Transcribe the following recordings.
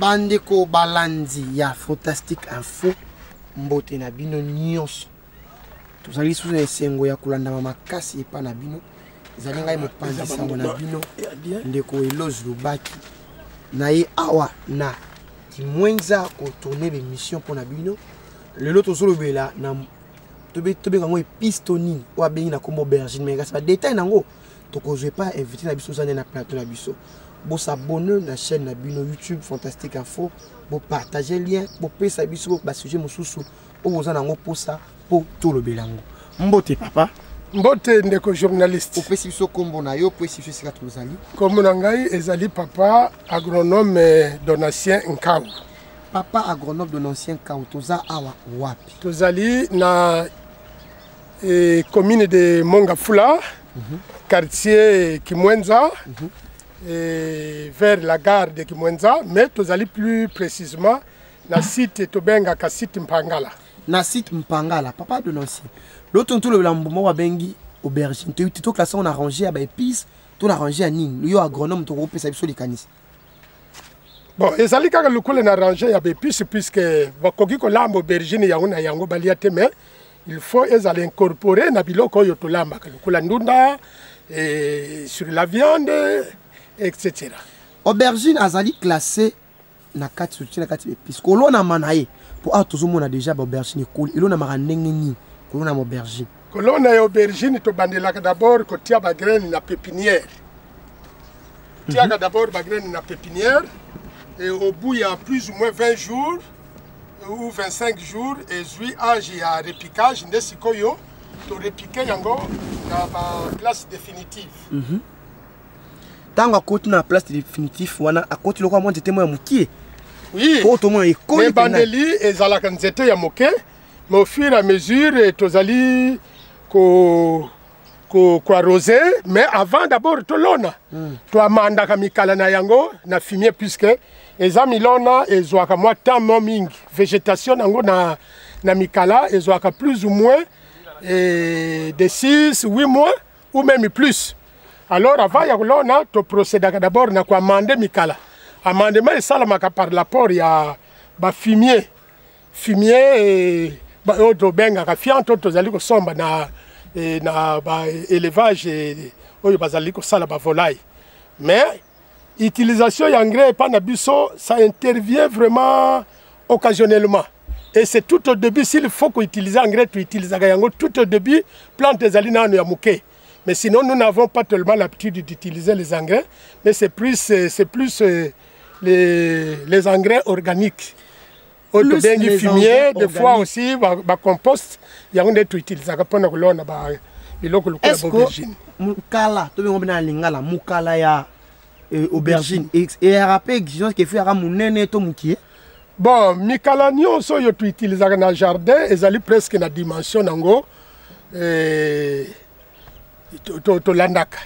bandeko balandi ya fantastique info. Mbote na bino nyonso. Tozali lisusu na esengo ya kolandama makasi epa na bino. Ezali ngai mopanzi sango na bino. ndeko eloge lubaki. Na ye awa na kimwenza kotourne bemission mpo na bino. Lelo tozolobela na tobe- tobenga yango episto nini oyo abengi na nkombo aubergine mais kasi badetail nango tokozwa epa invité na biso oza nde na plateau na biso bosabone na chaîne na bino youtube fantastique info. Bopartage lien bopesa biso basujet mosusu oyo boza nango mposa mpo tolobela yango mbote papa. Mbote ndeko journaliste. Opesi biso nkombo na yo opesi biso esika tozali kombo na ngai ezali papa agronome donatien nkau. Papa agronome de l'ancien kao toza awa wapi? Tozali na eh, commune de mongafula quartier kimwenza vers la gare de kimwenza mais tozali plus précisément na site tobengaka site mpangala. Na site mpangala papa de l'ancien loto tolobela mbuma oyo babengi aubergine toyuti toklasa ngo na range ya baépice to na range ya nini. Yo agronome tokopesa biso likanisi. Bon ezali kaka lokola na range ya bepice puisque bakoki kolamba aubergine yango na yango balia te mais il faut ezala incorporé na biloko oyo tolambaka. Lokola ndunda eh, sur la viande etc aubergine azali classé na kati sotie na kati baépice kolonama na ye mpo awa tozomona déjà baaubergine ekoli elonamaka ndenge nini kolonama aubergine. Kolona ya aubergine tobandelaka d'abord kotia bagraine na pépinière. Tiaka d'abord bagraine na pépinière et au bout ya plus ou moins 20 jours ou 25 jours ezwi age ya repiquage nde sikoyo torepike yango na baplace définitive ntango akoti na place définitif wana akoti loko amwa nzete mo ya mokie. Oui. Mpo tomona ekoli me mpena bandeli ezalaka nzete ya moke mais au fur et à mesure tozali ko ko koarrose mais avant d'abord tolona. Toamandaka mikala na yango na fumier puisque eza milona ezwaka mwa temps mo mingi. Végétation nango na, na mikala ezwaka plus ou moins eh, de 6 8 mois ou même plus alors avant ya kolona toprocédaka d'abord na koamande mikala. Amandement esalamaka par l'apport ya bafumier fumier. Oyo tobengaka fiante oyo tozali kosomba na, na baélevage oyo bazali kosala bavolaille mais utilisation ya engrais epa na biso ça intervient vraiment occasionnellement. Et c'est tout au début s'il faut koutiliser engrais toutilisaka yango tout au début plante ezali nano ya moke mais sinon nous n'avons pas tellement l'habitude d'utiliser les engrais mais c'est plus, euh, plus euh, les, les engrais organiques. Plus les fumier des fois aussi bacompost yango nde toutilisaka mpona kolona ba- biloko lokola estce baubergine mokala tobengo mpe na lingala mokala ya eh, aubergine. Eyaka mpe exigence monene to mokie bon mikala nyonso oyo toutilisaka na jardin ezali presque na dimension nango eh, tolandaka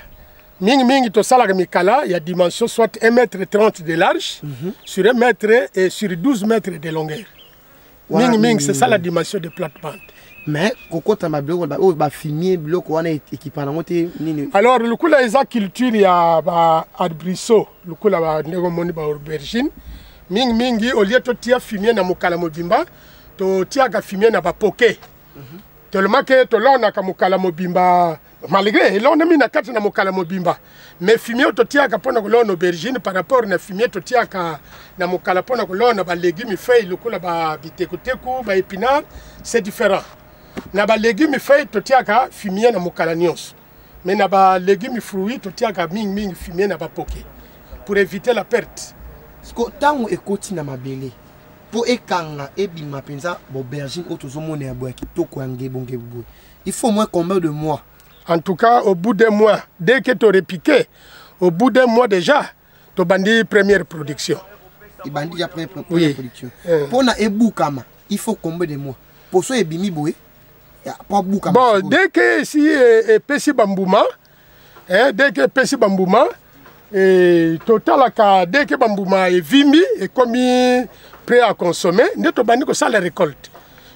mingimingi tosalaka mikala ya dimension soit 1 mètre 30 de large sur 1 mètre et sur 12 mètres de longueur. Wana mingimingi c'est ça la dimension de plate-bande mais kokotama biloko oyo bafimie biloko wana ekipa nango te nini? Alors lokola eza culture ya baarbrisseau lokola ba- ndenge omoni baaubergine mingimingi olie totia fumier na mokala mobimba totiaka fumier na bapoke tellement ke tolonaka mokala mobimba malgré elonemi na kati na mokala mobimba. Mais fumier oyo totiaka mpona kolona aubergine par rapport na fumier totiaka na mokala mpona kolona balégume feuille lokola babitekuteku baépinard c'est différent. Na balégume feuille totiaka fumier na mokala nyonso. Mais na balégume fruit totiaka mingimingi fumier na bapoke pour éviter la perte. Siko ntango ekoti na mabele mpo ekanga ebima mpenza baaubergine oyo tozomona ya boye ya kitoko ya ngebongebu boye il faut moins combien de mois En tout cas, au bout d'un mois, dès que tu aurais piqué, au bout d'un mois déjà, tu bandit première production. ebandi ya première Oui. première production Eh. mpo na ebukama il faut combien de mois ebimi boye ya- mpo abukama Bon, dès que si et pesi bambuma, hein, dès que pesi bambuma, et total ka dès que bambuma est vimbi et comme prêt à consommer, ne to bandi ko ça la récolte.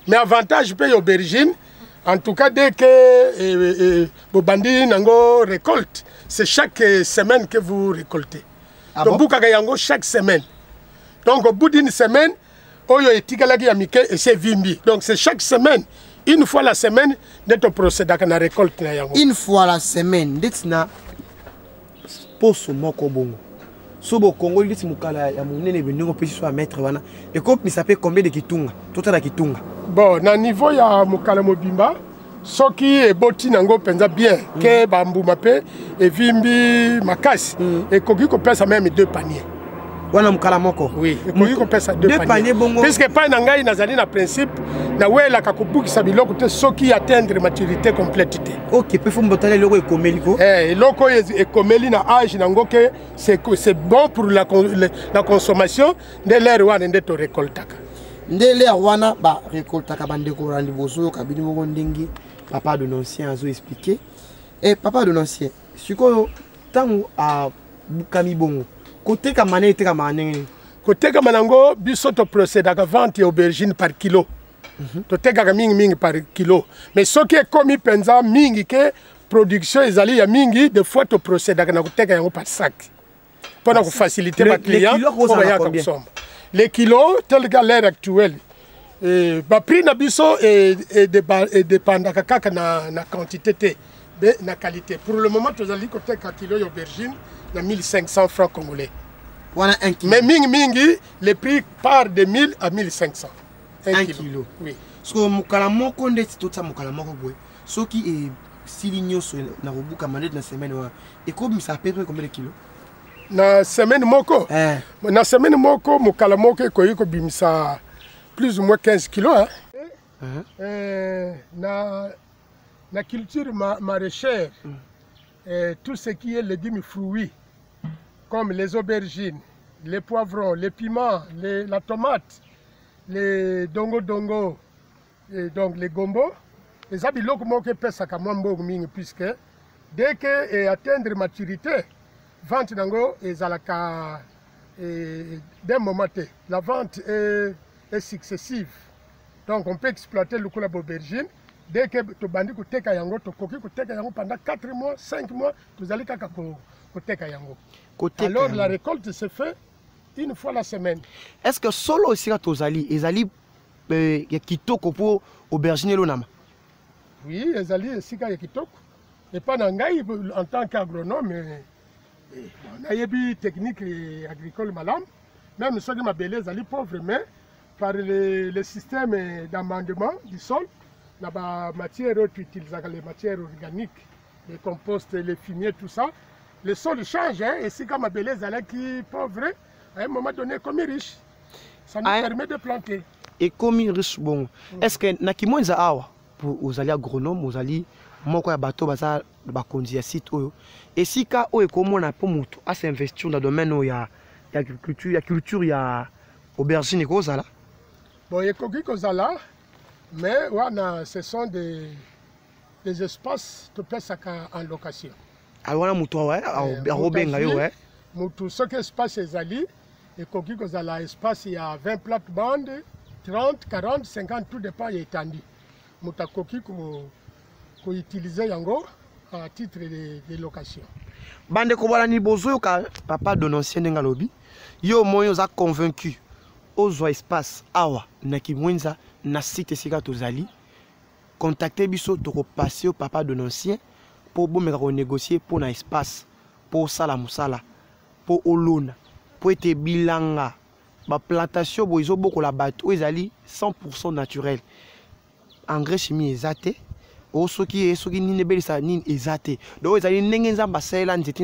Mais avantage paye aubergine, en tout cas dès que eh, eh, bo bandi nango récolte, c'est chaque eh, semaine que vous récoltez. Ah Donc bon? yango chaque semaine. donc au bout d'une semaine oyo etikalaki ya mike esi evimbi donc c'est chaque semaine une fois la semaine nde toprocédaka na récolte na yango une fois la semaine ndeti na poso moko bongo so bokongoli ndeti mokala ya monene bendenge opesi so ya maître wana ekopimisa mpe combien de kitunga totala kitunga bon na niveau ya mokala mobimba soki eboti nango mpenza bien mm. ke bambuma mpe evimbi makasi mm. ekoki kopesa meme deux panier wana mokala moko oui ekoki kopesa deux bongo. puiske epai na ngai nazali na principe nawelaka kobukisa biloko te soki atteindre maturité complète te. Ok mpe fo mbotala eloko ekomeli ko? Eh, eloko oyo ezi- ekomeli na age nango ke c'est co- c'est bon pour la, con- le- la consommation nde lere wana nde torekoltaka nde lere wana barekoltaka bandeko na liboso oyoka bino moko ndenge papa donancien azo explike e papa donancien sikoyo ntango abukami bongo kotekama nde etekamaka ndenge nini kotekama nango biso toprocédaka vente ya aubergine par kilo totekaka mingimingi par kilo. Mais soki ekomi mpenza mingi ke production ezali ya mingi des fois toprocédaka na koteka yango par sac. Mpona kofacilite baclient les kilos mpo bayaka kosomba. Les kilos tel ka l'heure actuelle eh, baprix na biso e- edeba- edepandaka kaka na, na quantité te be na qualité. Pour le moment tozali koteka kilo ya aubergine na 1500 francs congolais. Wana 1 kilo. Mais mingi mingi le prix part de 1000 à 1500 Kilo. oui so mokala moko ndeti totya mokala moko boye soki esili nyonso na kobukama ndeti na semaine wana ekobimisa pepe combien de kilo na semaine moko? Eh. na semaine moko mokala moko ekoki kobimisa plus ou moins 15 kilos hein? Uh-huh. na, na culture ma, maraîchère euh, tout ce qui est légumes fruits comme les aubergines les poivrons les piments les, la tomate les dongo dongo et donc les gombo eza biloko moko epesaka mwa mbongo mingi puisque dès que e atteindre maturité vente nango ezalaka d'un moment te la vente est, est successive. Donc on peut exploiter lokola baubergine dès que tobandi koteka yango tokoki koteka yango pendant 4 mois 5 mois tozali kaka ko- koteka yango. Alors la récolte se fait une fois la semaine. Est ce que solo esika tozali ezali eh, ya kitoko mpo aubergine elonama oui ezali esika ya kitoko. Epa na ngai en tant qu'agronome eh, eh, nayebi technique eh, agricole malamu. Même soki mabele ezali pauvre mais par le, le système eh, d'amendement du sol na bamatière oyo tuutilisaka les matières organiques les compost les fumier tout ça le sol change hein, esika mabele ezalaki pauvre à un moment donné comme riche ça nous Ah, permet de planter ekomi riche bongo est ce que na kimonza awa po ozali agronome ozali moko ya bato baza bakonzi ya site oyo? Esika oyo ekomona mpo moto asinvestir na domaine oyo ya, ya agriculture ya culture ya aubergine ekozala? Bon, ekoki kozala, mais wana ce sont des, des espaces topesaka en location. ali wana moto awa Eh, akobenga yo eh. Mutu soki espace ezali, ekoki kozala espace ya 20 plate bande, 30, 40, 50, tout dépend ya etandi. Mutu akoki ko, koutilize yango à titre de, de location. bandeko balani bozoyoka papa donancien ndenge alobi yo moi oza convaincu ozwa espace awa na kimwenza na site esika tozali contacte biso tokopase yo papa donancien mpo bomeka konégocie mpo na espace mpo osala mosala mpo olona ete bilanga. Baplantation boye ezobokola bato oyo ezali 100 naturel. Engrais chimie eza te. Soki ye soki nini ebelisa nini eza te. Oyo ezali ndenge nzambe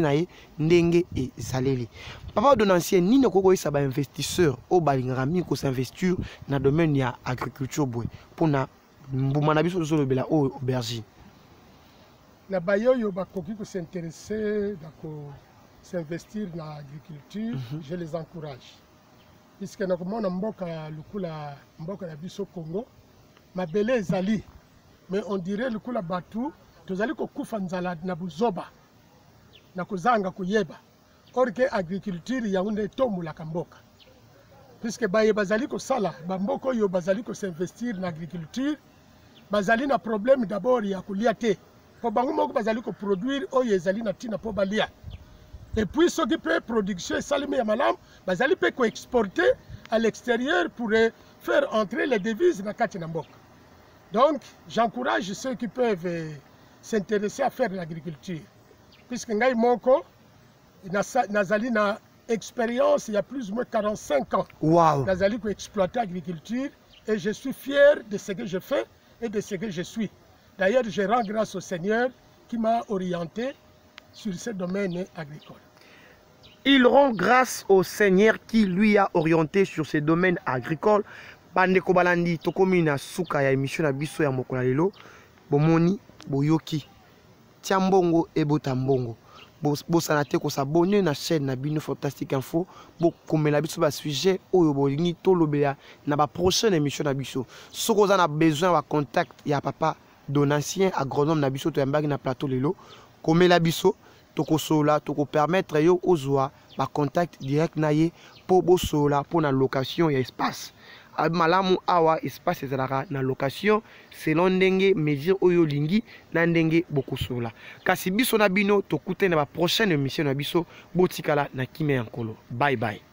na ye ndenge ezaleli. Papa donancien nini okoki koyesa bainvestisseur oyo balingaka mingi kosinvestir na domaine ya agriculture boye? Mpona mbuma na biso tozolobela oyo aubergine. Na bayoyo bakoki kosinteresse na kosinvestir na agriculture je les encourage. Puisque nakomona mboka lokula mboka na biso congo mabele ezali. Mais on dirait lokula bato tozali kokufa nzala na buzoba na kozanga koyeba. Or ke agriculture yango nde etombolaka mboka. Puisque baye bazali kosala bamboka oyo bazali kosinvestir na agriculture bazali na problème d'abord ya kolia te. Mpo bango moko bazali koproduire oyo ezali na ntina mpo balia epuis soki mpe production esalemi ya malamu bazali mpe koexporte à l'extérieur pourrait faire entrer les devises na kati na mboka. Donc, j'encourage ceux qui peuvent euh, s'intéresser à faire l'agriculture. Puisque ngai moko nazali na expérience il y a plus ou moins 45 ans. waouh Nazali ko exploiter l'agriculture et je suis fier de ce que je fais et de ce que je suis. D'ailleurs, je rends grâce au Seigneur qui m'a orienté sur ce domaine agricole. Il rend grâce au Seigneur qui lui a orienté sur ses domaines agricoles. bandeko balandi tokomi na suka ya émission na biso ya mokolo ya lelo. Bomoni boyoki. Tia mbongo ebota mbongo. Bos- bosana te kosabone na chaîne na bino fantastique info. Bokomela biso basujet oyo bolingi tolobela na baprochaine émission na biso. Soki oza na besoin ya bacontact ya papa donatien agronome na biso toyambaki na plateau lelo komela biso tokosola tokopermettre yo ozwa bacontact direct na ye mpo bosola na location ya espace. Ah, malamu awa espace ezalaka na location selon ndenge mesure oyo na ndenge bokosola kasi biso na bino tokutani na baprochaine émission na biso botikala na kimia ya bye bye